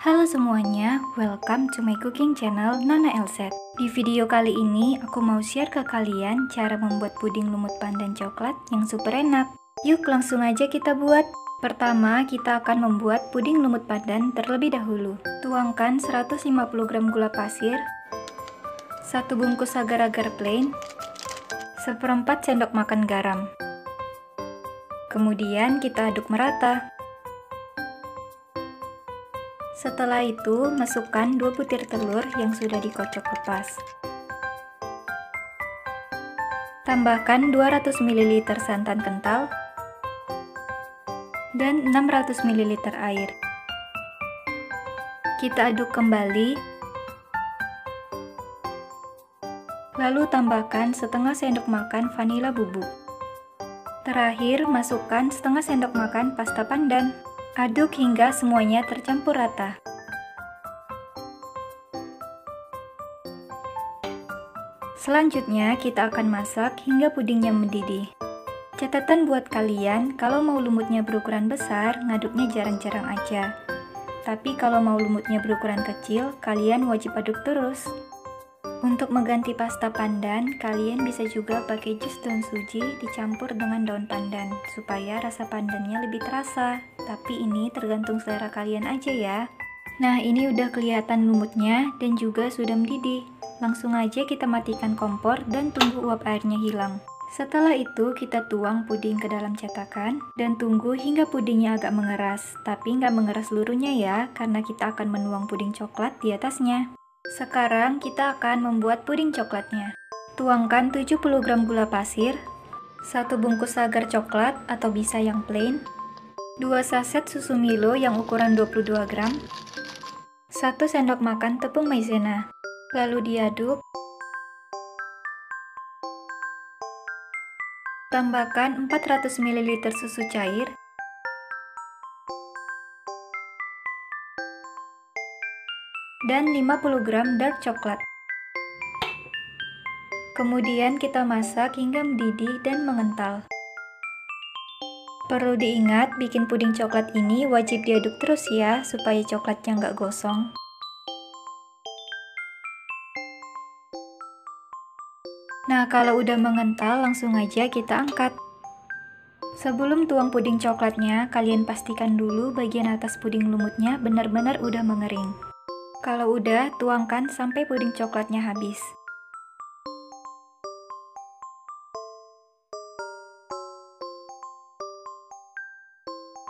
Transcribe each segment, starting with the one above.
Halo semuanya, welcome to my cooking channel Nana Elset. Di video kali ini, aku mau share ke kalian cara membuat puding lumut pandan coklat yang super enak. Yuk langsung aja kita buat. Pertama, kita akan membuat puding lumut pandan terlebih dahulu. Tuangkan 150 gram gula pasir, 1 bungkus agar-agar plain, seperempat sendok makan garam. Kemudian kita aduk merata. Setelah itu, masukkan 2 butir telur yang sudah dikocok lepas. Tambahkan 200 ml santan kental dan 600 ml air. Kita aduk kembali. Lalu tambahkan setengah sendok makan vanila bubuk. Terakhir, masukkan setengah sendok makan pasta pandan. Aduk hingga semuanya tercampur rata. Selanjutnya, kita akan masak hingga pudingnya mendidih. Catatan buat kalian, kalau mau lumutnya berukuran besar, ngaduknya jarang-jarang aja. Tapi kalau mau lumutnya berukuran kecil, kalian wajib aduk terus. Untuk mengganti pasta pandan, kalian bisa juga pakai jus daun suji dicampur dengan daun pandan, supaya rasa pandannya lebih terasa. Tapi ini tergantung selera kalian aja ya. Nah, ini udah kelihatan lumutnya dan juga sudah mendidih. Langsung aja kita matikan kompor dan tunggu uap airnya hilang. Setelah itu, kita tuang puding ke dalam cetakan dan tunggu hingga pudingnya agak mengeras. Tapi nggak mengeras seluruhnya ya, karena kita akan menuang puding coklat di atasnya. Sekarang kita akan membuat puding coklatnya. Tuangkan 70 gram gula pasir, 1 bungkus agar coklat atau bisa yang plain, 2 saset susu Milo yang ukuran 22 gram, 1 sendok makan tepung maizena. Lalu diaduk. Tambahkan 400 ml susu cair dan 50 gram dark coklat. Kemudian kita masak hingga mendidih dan mengental. Perlu diingat, bikin puding coklat ini wajib diaduk terus ya, supaya coklatnya nggak gosong. Nah, kalau udah mengental, langsung aja kita angkat. Sebelum tuang puding coklatnya, kalian pastikan dulu bagian atas puding lumutnya benar-benar udah mengering. Kalau udah, tuangkan sampai puding coklatnya habis.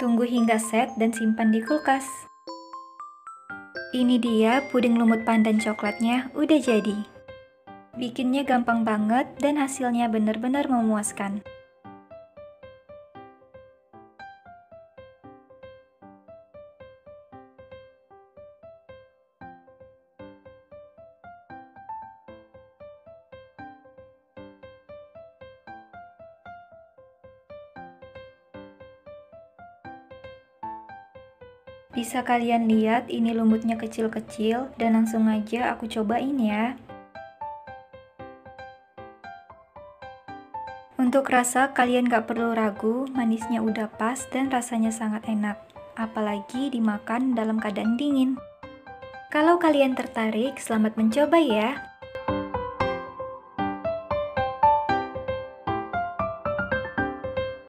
Tunggu hingga set dan simpan di kulkas. Ini dia puding lumut pandan coklatnya udah jadi. Bikinnya gampang banget dan hasilnya benar-benar memuaskan. Bisa kalian lihat ini lumutnya kecil-kecil dan langsung aja aku cobain ya. Untuk rasa kalian gak perlu ragu, manisnya udah pas dan rasanya sangat enak. Apalagi dimakan dalam keadaan dingin. Kalau kalian tertarik, selamat mencoba ya.